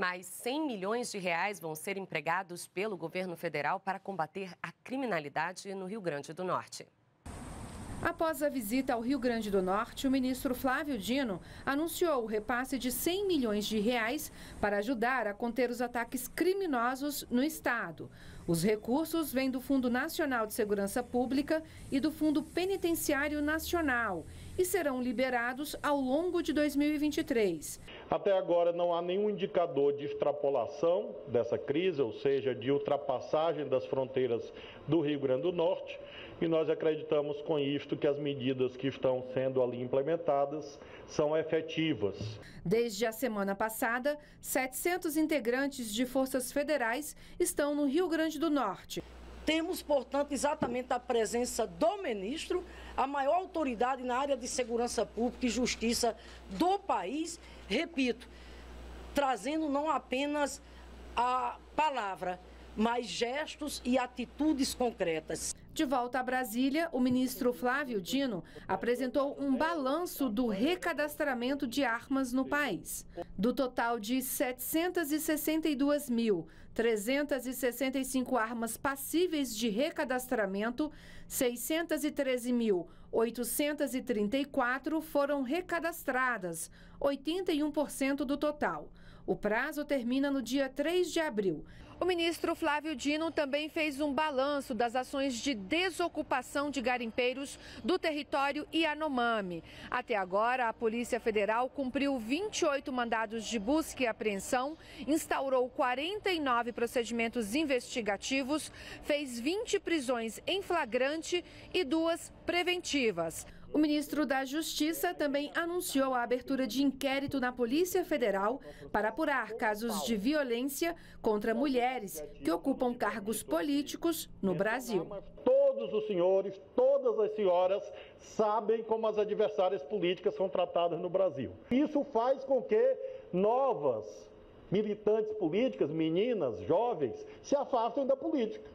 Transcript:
Mais 100 milhões de reais vão ser empregados pelo governo federal para combater a criminalidade no Rio Grande do Norte. Após a visita ao Rio Grande do Norte, o ministro Flávio Dino anunciou o repasse de 100 milhões de reais para ajudar a conter os ataques criminosos no estado. Os recursos vêm do Fundo Nacional de Segurança Pública e do Fundo Penitenciário Nacional e serão liberados ao longo de 2023. Até agora não há nenhum indicador de extrapolação dessa crise, ou seja, de ultrapassagem das fronteiras do Rio Grande do Norte e nós acreditamos com isto que as medidas que estão sendo ali implementadas são efetivas. Desde a semana passada, 700 integrantes de forças federais estão no Rio Grande do Norte. Temos, portanto, exatamente a presença do ministro, a maior autoridade na área de segurança pública e justiça do país, repito, trazendo não apenas a palavra, mas gestos e atitudes concretas. De volta a Brasília, o ministro Flávio Dino apresentou um balanço do recadastramento de armas no país. Do total de 762.365 armas passíveis de recadastramento, 613.834 foram recadastradas, 81% do total. O prazo termina no dia 3 de abril. O ministro Flávio Dino também fez um balanço das ações de desocupação de garimpeiros do território Yanomami. Até agora, a Polícia Federal cumpriu 28 mandados de busca e apreensão, instaurou 49 procedimentos investigativos, fez 20 prisões em flagrante e duas preventivas. O ministro da Justiça também anunciou a abertura de inquérito na Polícia Federal para apurar casos de violência contra mulheres que ocupam cargos políticos no Brasil. Todos os senhores, todas as senhoras sabem como as adversárias políticas são tratadas no Brasil. Isso faz com que novas militantes políticas, meninas, jovens, se afastem da política.